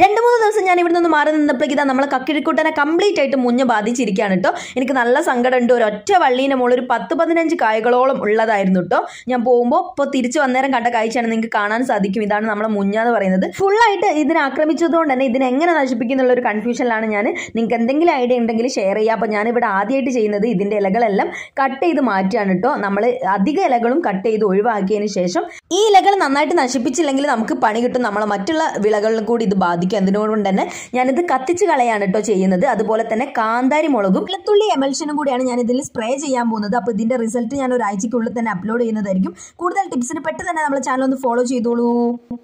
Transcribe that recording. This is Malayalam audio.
രണ്ട് മൂന്ന് ദിവസം ഞാൻ ഇവിടെ നിന്ന് മാറി നിന്നപ്പോഴേക്ക് ഇതാ നമ്മളെ കക്കിഴിക്കൂട്ടനെ കംപ്ലീറ്റ് ആയിട്ട് മുഞ്ഞ ബാധിച്ചിരിക്കുകയാണ് കേട്ടോ. എനിക്ക് നല്ല സങ്കടമുണ്ട്. ഒരു ഒറ്റ വള്ളീന്റെ മുകളിൽ ഒരു പത്ത് പതിനഞ്ച് കായകളോളം ഉള്ളതായിരുന്നു കേട്ടോ. ഞാൻ പോകുമ്പോൾ ഇപ്പോൾ തിരിച്ചു വന്നേരം കണ്ട കാഴ്ചയാണ് നിങ്ങൾക്ക് കാണാൻ സാധിക്കും. ഇതാണ് നമ്മളെ മുഞ്ഞ എന്ന് പറയുന്നത്. ഫുള്ളായിട്ട് ഇതിനെ ആക്രമിച്ചതുകൊണ്ട് തന്നെ ഇതിനെ എങ്ങനെ നശിപ്പിക്കുന്നുള്ള ഒരു കൺഫ്യൂഷനിലാണ് ഞാൻ. നിങ്ങൾക്ക് എന്തെങ്കിലും ഐഡിയ ഉണ്ടെങ്കിൽ ഷെയർ ചെയ്യുക. അപ്പോൾ ഞാനിവിടെ ആദ്യമായിട്ട് ചെയ്യുന്നത് ഇതിന്റെ ഇലകളെല്ലാം കട്ട് ചെയ്ത് മാറ്റുകയാണ് കേട്ടോ. നമ്മൾ അധിക ഇലകളും കട്ട് ചെയ്ത് ഒഴിവാക്കിയതിന് ശേഷം ഈ ഇലകൾ നന്നായിട്ട് നശിപ്പിച്ചില്ലെങ്കിൽ നമുക്ക് പണി കിട്ടും. നമ്മളെ മറ്റുള്ള വിളകളിലും കൂടി ഇത് ബാധിക്കും. അതിനോടുകൊണ്ട് തന്നെ ഞാനിത് കത്തിച്ച് കളയാണ് കേട്ടോ ചെയ്യുന്നത്. അതുപോലെ തന്നെ കാന്താരി മുളകും വെളുത്തുള്ളി എമൽഷനും കൂടിയാണ് ഞാൻ ഇതിൽ സ്പ്രേ ചെയ്യാൻ പോകുന്നത്. അപ്പോൾ ഇതിന്റെ റിസൾട്ട് ഞാൻ ഒരാഴ്ചയ്ക്കുള്ളിൽ തന്നെ അപ്ലോഡ് ചെയ്യുന്നതായിരിക്കും. കൂടുതൽ ടിപ്സിന് പെട്ടെന്ന് തന്നെ നമ്മുടെ ചാനൽ ഒന്ന് ഫോളോ ചെയ്തോളൂ.